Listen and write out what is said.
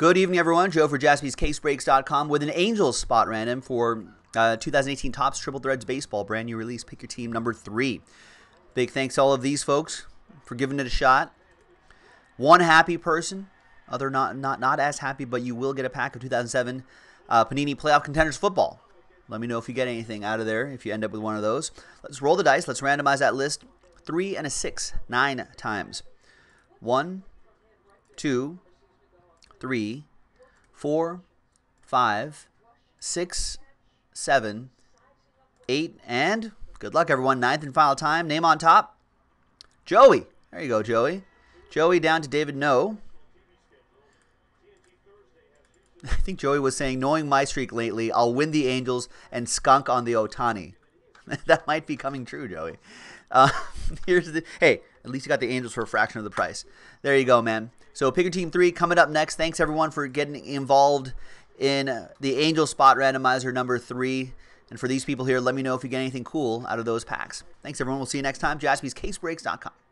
Good evening, everyone. Joe for jaspyscasebreaks.com with an Angels spot random for uh, 2018 Topps Triple Threads Baseball, brand new release. Pick your team number three. Big thanks to all of these folks for giving it a shot. One happy person, other not not not as happy, but you will get a pack of 2007 uh, Panini Playoff Contenders football. Let me know if you get anything out of there. If you end up with one of those, let's roll the dice. Let's randomize that list three and a six nine times. One, two three, four, five, six, seven, eight, and good luck, everyone. Ninth and final time. Name on top Joey. There you go, Joey. Joey down to David No. I think Joey was saying, knowing my streak lately, I'll win the Angels and skunk on the Otani. that might be coming true, Joey. Uh, here's the hey, at least you got the Angels for a fraction of the price. There you go, man. So pick your team three coming up next. Thanks everyone for getting involved in the Angel Spot Randomizer number three. And for these people here, let me know if you get anything cool out of those packs. Thanks everyone. We'll see you next time. JaspysCaseBreaks.com.